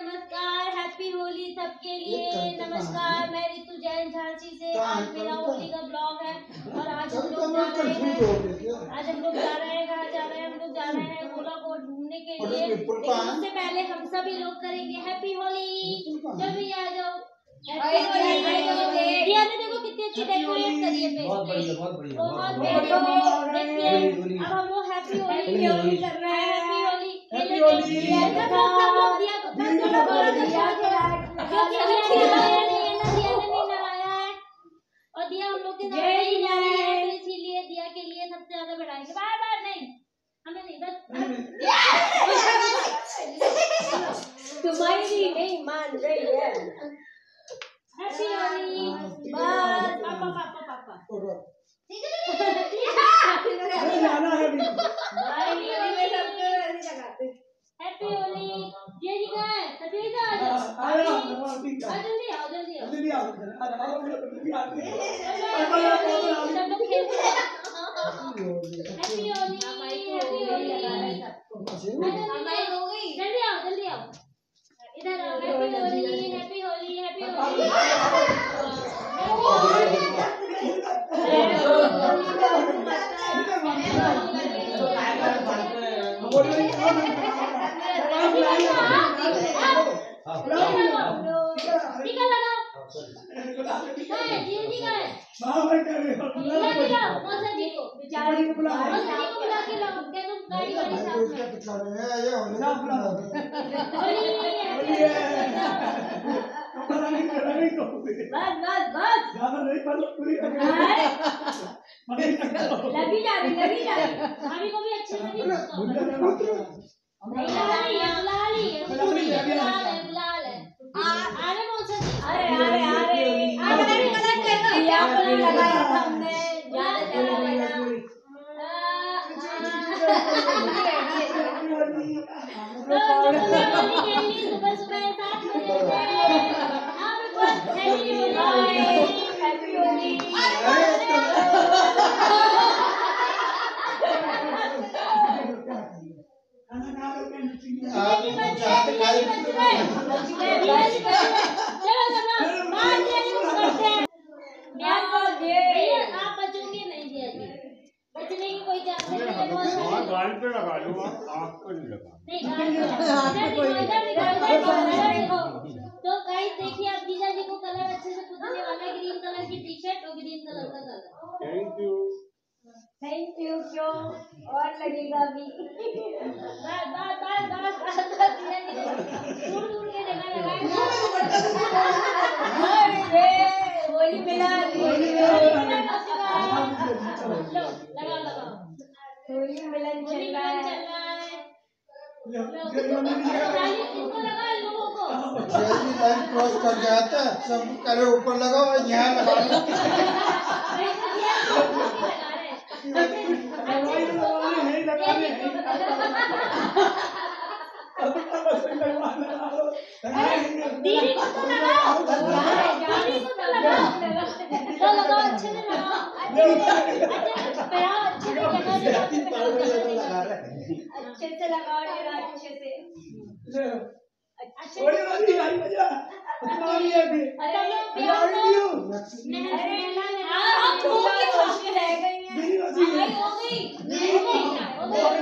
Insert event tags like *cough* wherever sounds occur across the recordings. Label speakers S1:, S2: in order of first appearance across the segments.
S1: नमस्कार हैप्पी होली सबके लिए। नमस्कार मैं रितु जैन झांसी से। आज मेरा होली का ब्लॉग है और आज हम लोग जा रहे हैं। आज हम लोग जा रहे हैं कहाँ जा रहे हैं? हम लोग जा रहे हैं गोला को ढूँढने के लिए। लेकिन उससे पहले हम सभी लोग करेंगे हैप्पी होली जब भी आ जाओ। दिया ने देखो कितनी अच्छी डेकोरेट करी है
S2: बहुत बढ़िया बहुत बढ़िया
S1: देखिए अब हम लोग हैप्पी होली होली कर रहे हैं। हैप्पी होली हैप्पी होली
S3: तुम्हारी नहीं मान रही है
S1: हैप्पी होली बस पापा पापा पापा हैप्पी होली ये जी का है सभी का आ जाओ आ जल्दी आओ जल्दी आओ सब लोग खेलते हैं हैप्पी होली हैप्पी होली हमारी हो टीका लगाओ है जी जी का है बुला के लाओ मौसा जी को
S3: बेचारी को बुला
S1: मौसा जी को बुला के लाओ क्या तुम गाड़ी वाड़ी साफ़ कर होली
S3: बस बस बस लगी जा रही लगी जा रही
S1: भाभी को भी अच्छे से नहीं नहीं लगा रही है बुला ली है बुला ली है बुला ले बुला ले आ रहे मौसा जी
S3: अरे अरे अरे
S1: अरे अरे कलर कर दो
S3: दिया को लगाया था हमने ज़्यादा चला गया
S1: सुबह सुबह सात बजे
S3: हैप्पी होली
S1: आप बचोगे नहीं दिया जी बचने की कोई चांस नहीं है
S4: हाँ गाल पे लगा लो आप आँख पर नहीं लगा
S1: तो गाइस देखिए अब जीजा जी को कलर अच्छे से पूछने वाला है ग्रीन कलर की टी शर्ट और ग्रीन कलर का colour
S4: thank you
S3: thank you क्यों? और लगेगा
S1: बार बार बार बार बार जी। दूर दूर के जगह
S3: रे होली मिला होली मिलन
S1: लो लगाओ लगाओ
S3: होली मिलन चल रहा
S1: मिलन
S3: है
S1: है को
S5: लाइन क्रॉस कर जाता है सब करे ऊपर लगाओ यहाँ लगा लो
S1: नहीं तो दिया नहीं लगा रहे दीदी को तो लगाओ दीदी को तो लगाओ तो लगाओ अच्छे से लगाओ अच्छा लगाओ अच्छे से जगह जगह लगाओ
S3: अच्छे से लगाओ जरा अच्छे से
S1: अच्छे आप हो के खुश
S3: रह गई हैं
S1: हो गई हो गई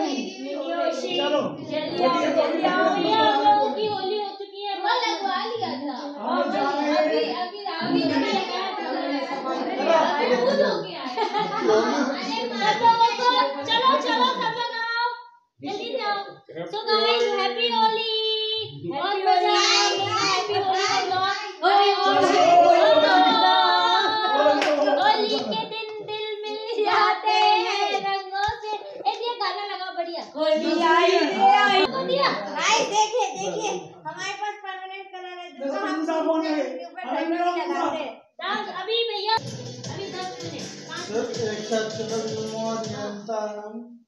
S1: हो गई
S3: चलो। जल्दी आओ जल्दी आओ
S1: भैया हम लोगों की होली हो चुकी है वो लगवा लिया था अभी अभी अभी लगाया था खुद हो गया है सब लोगों को चलो चलो सब लोग आओ जल्दी से गाइस हैप्पी होली बहुत मज़ा आएगा हैप्पी होली होली होली के दिन दिल मिल *laughs* जाते हैं रंगों से। एक ये गाना लगाओ बढ़िया।
S3: होली *laughs* आई आई।
S1: दिया
S6: गाइस देखिए देखिए। हमारे पास परमानेंट कलर है जो हम इसके ऊपर लगाते हैं।
S1: अभी भैया अभी दस मिनट। पाँच
S5: एक साथ चलो नमो निरंतरम
S1: नमो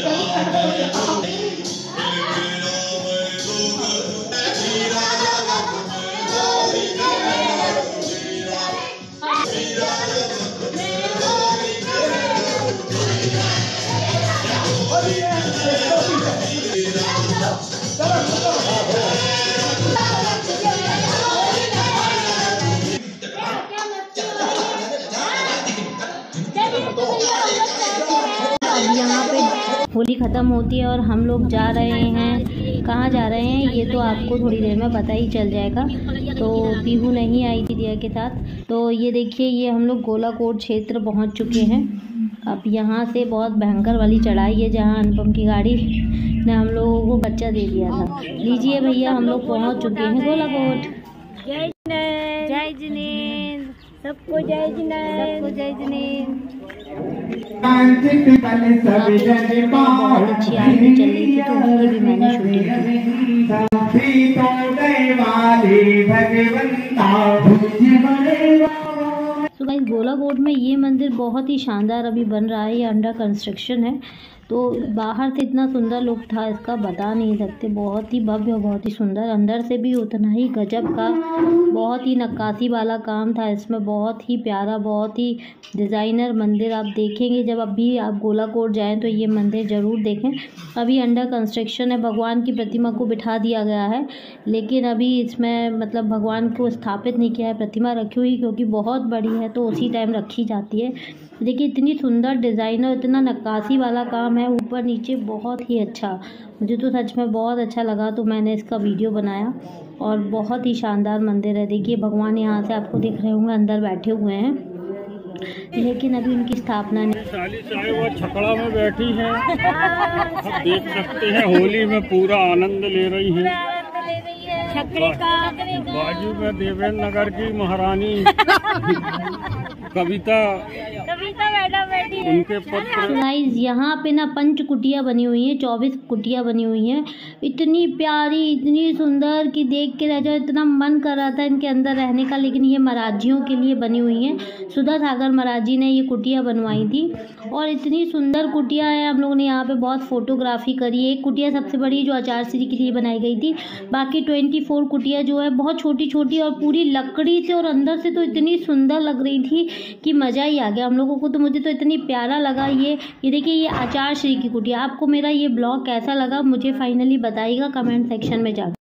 S2: Saya akan. होली ख़त्म होती है और हम लोग जा रहे हैं। कहाँ जा रहे हैं? ये तो आपको थोड़ी देर में पता ही चल जाएगा। तो पीहू नहीं आई थी दिया के साथ। तो ये देखिए ये हम लोग गोलाकोट क्षेत्र पहुँच चुके हैं। अब यहाँ से बहुत भयंकर वाली चढ़ाई है जहाँ अनुपम की गाड़ी ने हम लोगों को बच्चा दे दिया था। लीजिए भैया हम लोग पहुँच चुके हैं गोलाकोट।
S6: जय
S2: जय जिनेंद्र
S6: सबको जय जिनेंद्र
S2: सबको जय जिनेंद्र सो गाइस गोलाकोट में ये मंदिर बहुत ही शानदार अभी बन रहा है। ये अंडर कंस्ट्रक्शन है। तो बाहर से इतना सुंदर लुक था, इसका बता नहीं सकते। बहुत ही भव्य और बहुत ही सुंदर। अंदर से भी उतना ही गजब का, बहुत ही नक्काशी वाला काम था इसमें। बहुत ही प्यारा, बहुत ही डिज़ाइनर मंदिर आप देखेंगे। जब अभी आप गोलाकोट जाएँ तो ये मंदिर ज़रूर देखें। अभी अंडर कंस्ट्रक्शन है। भगवान की प्रतिमा को बिठा दिया गया है। लेकिन अभी इसमें मतलब भगवान को स्थापित नहीं किया है। प्रतिमा रखी हुई क्योंकि बहुत बड़ी है तो उसी टाइम रखी जाती है। देखिए, इतनी सुंदर डिज़ाइन और इतना नक्काशी वाला काम है। ऊपर नीचे बहुत ही अच्छा। मुझे तो सच में बहुत अच्छा लगा तो मैंने इसका वीडियो बनाया और बहुत ही शानदार मंदिर है। देखिए भगवान यहाँ से आपको दिख रहे होंगे अंदर बैठे हुए हैं। लेकिन अभी उनकी स्थापना नहीं।
S4: साली वो छकड़ा में बैठी है। आप देख सकते हैं होली में पूरा आनंद ले रही है। बाजू में देवेंद्र नगर की महारानी। *laughs* कविता
S6: है
S4: उनके पुत्र
S2: गाइस यहाँ पे ना पंच कुटिया बनी हुई हैं चौबीस कुटिया बनी हुई हैं। इतनी प्यारी इतनी सुंदर कि देख के रह जाओ इतना मन कर रहा था इनके अंदर रहने का लेकिन ये मराठियों के लिए बनी हुई है। सुधा सागर महाराजी ने ये कुटिया बनवाई थी। और इतनी सुंदर कुटिया है हम लोगों ने यहाँ पे बहुत फोटोग्राफी करी है। एक कुटिया सबसे बड़ी जो आचार श्री के लिए बनाई गई थी। बाकी ट्वेंटी फोर कुटिया जो है बहुत छोटी छोटी और पूरी लकड़ी से और अंदर से तो इतनी सुंदर लग रही थी कि मज़ा ही आ गया। हम लोगों को तो मुझे तो इतनी प्यारा लगा ये। ये देखिए, ये आचार श्री की कुटिया। आपको मेरा ये ब्लॉग कैसा लगा, मुझे फाइनली बताइएगा कमेंट सेक्शन में जाकर।